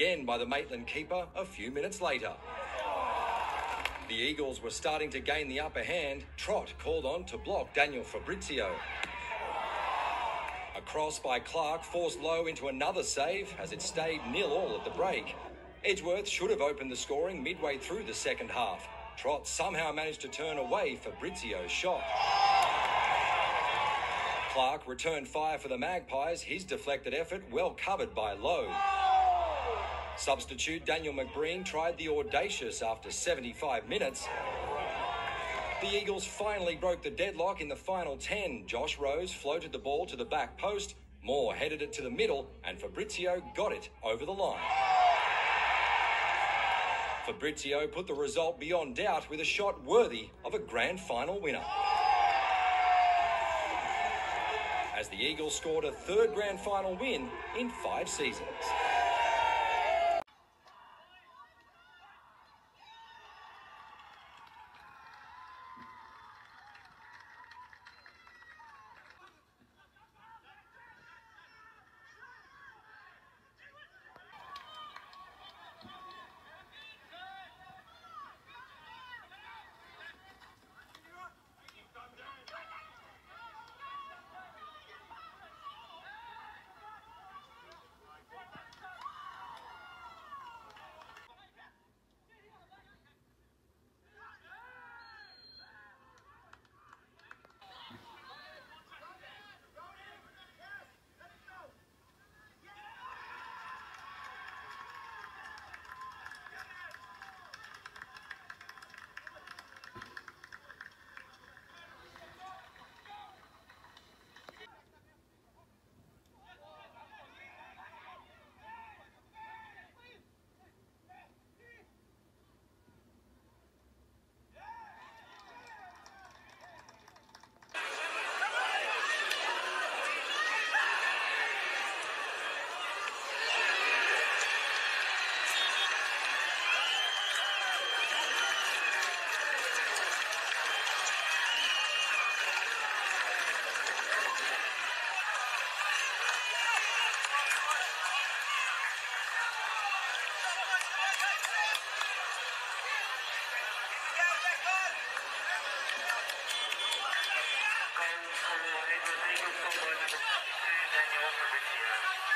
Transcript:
again by the Maitland keeper a few minutes later. The Eagles were starting to gain the upper hand. Trot called on to block Daniel Fabrizio. A cross by Clark forced Lowe into another save as it stayed nil all at the break. Edgeworth should have opened the scoring midway through the second half. Trot somehow managed to turn away Fabrizio's shot. Clark returned fire for the Magpies, his deflected effort well covered by Lowe. Substitute Daniel McBreen tried the audacious after 75 minutes. The Eagles finally broke the deadlock in the final 10. Josh Rose floated the ball to the back post, Moore headed it to the middle, and Fabrizio got it over the line. Fabrizio put the result beyond doubt with a shot worthy of a grand final winner. As the Eagles scored a third grand final win in five seasons. Thank you.